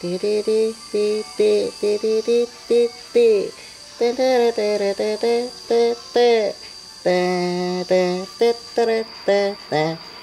Da da da da da da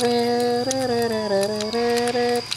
Ra ra ra ra ra ra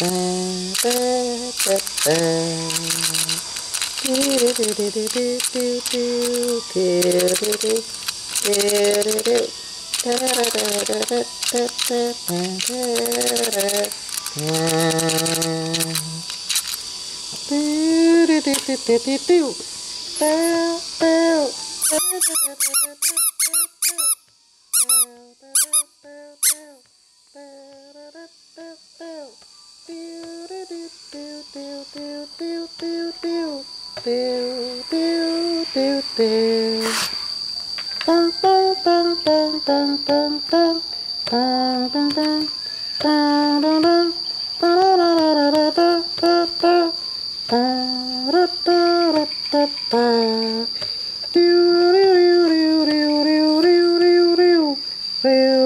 Boo. Well,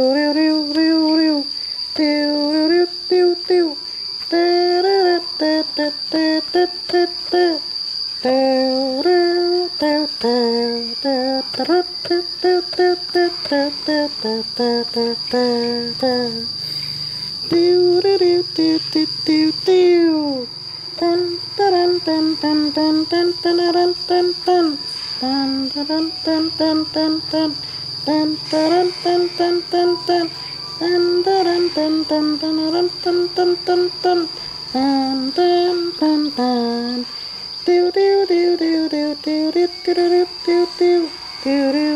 dun dun dun do do do do do do do do do do do do do do do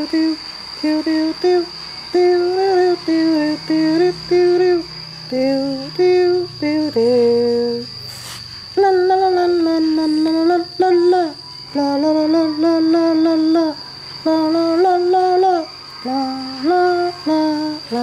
do la la la la la la la la la la la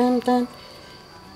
dun dun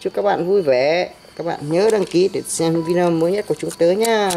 chúc các bạn vui vẻ, các bạn nhớ đăng ký để xem video mới nhất của chúng tớ nha.